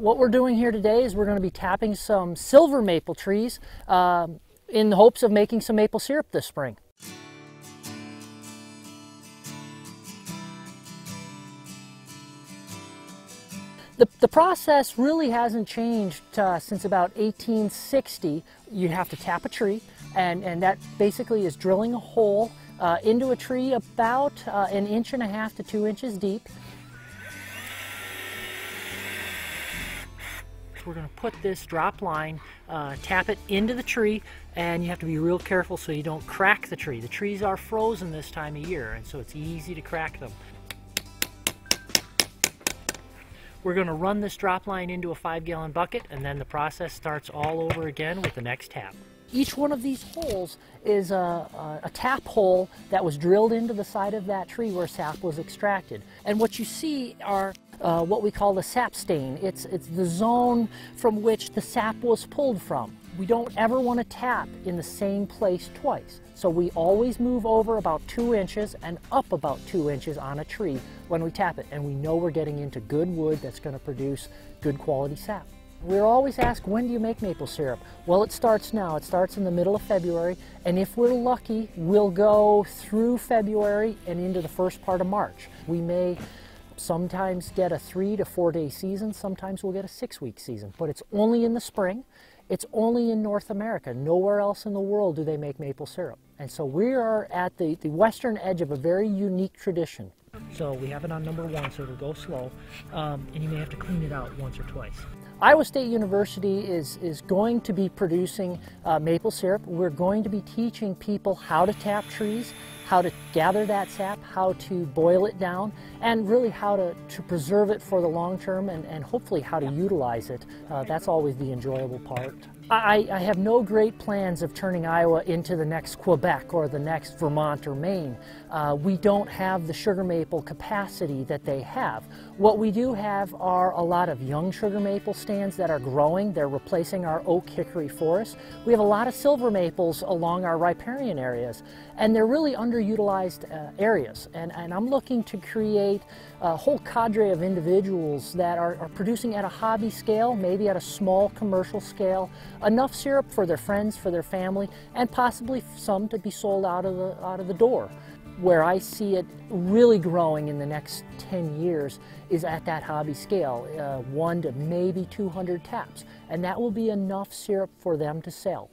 What we're doing here today is we're going to be tapping some silver maple trees um, in the hopes of making some maple syrup this spring. The, the process really hasn't changed uh, since about 1860. You have to tap a tree, and, and that basically is drilling a hole uh, into a tree about uh, an inch and a half to two inches deep. We're going to put this drop line, uh, tap it into the tree, and you have to be real careful so you don't crack the tree. The trees are frozen this time of year, and so it's easy to crack them. We're going to run this drop line into a five gallon bucket and then the process starts all over again with the next tap. Each one of these holes is a, a, a, tap hole that was drilled into the side of that tree where sap was extracted. And what you see are uh, what we call the sap stain. It's, it's the zone from which the sap was pulled from. We don't ever want to tap in the same place twice. So we always move over about two inches and up about two inches on a tree when we tap it. And we know we're getting into good wood that's going to produce good quality sap. We're always asked, when do you make maple syrup? Well, it starts now. It starts in the middle of February, and if we're lucky, we'll go through February and into the first part of March. We may sometimes get a three to four day season, sometimes we'll get a six week season, but it's only in the spring. It's only in North America. Nowhere else in the world do they make maple syrup. And so we are at the, the western edge of a very unique tradition. So we have it on number one, so it'll go slow, um, and you may have to clean it out once or twice. Iowa State University is, is going to be producing uh, maple syrup. We're going to be teaching people how to tap trees, how to gather that sap, how to boil it down, and really how to, to preserve it for the long term and, and hopefully how to utilize it. Uh, that's always the enjoyable part. I, I, have no great plans of turning Iowa into the next Quebec or the next Vermont or Maine. Uh, we don't have the sugar maple capacity that they have. What we do have are a lot of young sugar maple stands that are growing. They're replacing our oak hickory forest. We have a lot of silver maples along our riparian areas, and they're really underutilized uh, areas. And, and I'm looking to create a whole cadre of individuals that are, are producing at a hobby scale, maybe at a small commercial scale, enough syrup for their friends, for their family, and possibly some to be sold out of the, out of the door. Where I see it really growing in the next 10 years is at that hobby scale, uh, one to maybe 200 taps, and that will be enough syrup for them to sell.